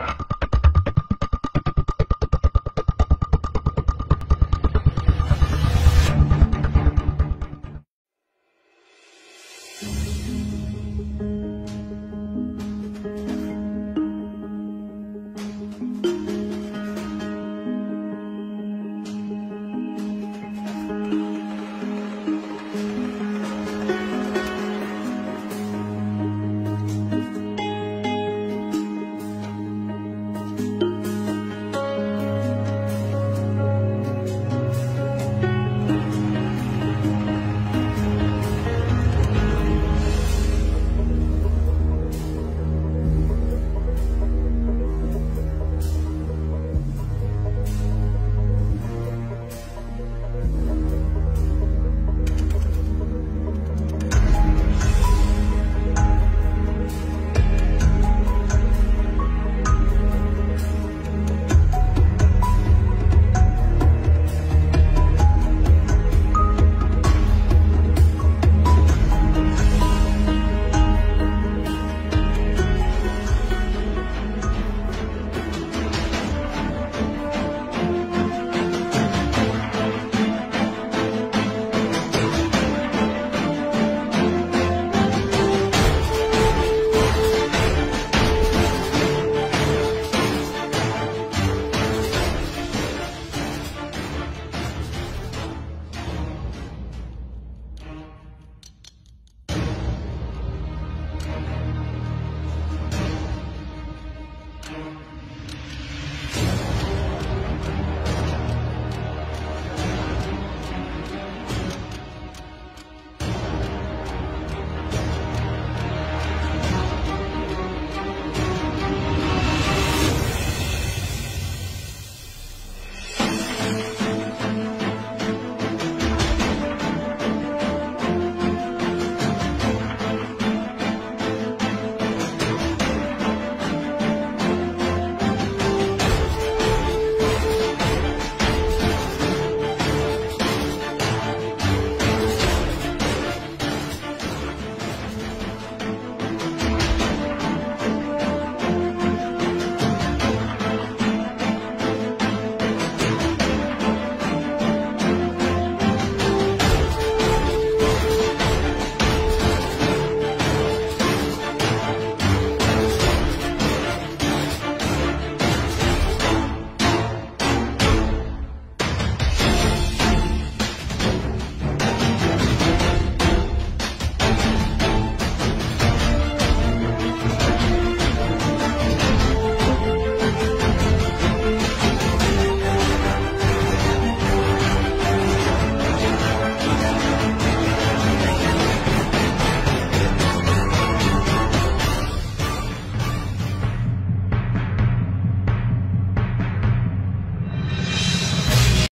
you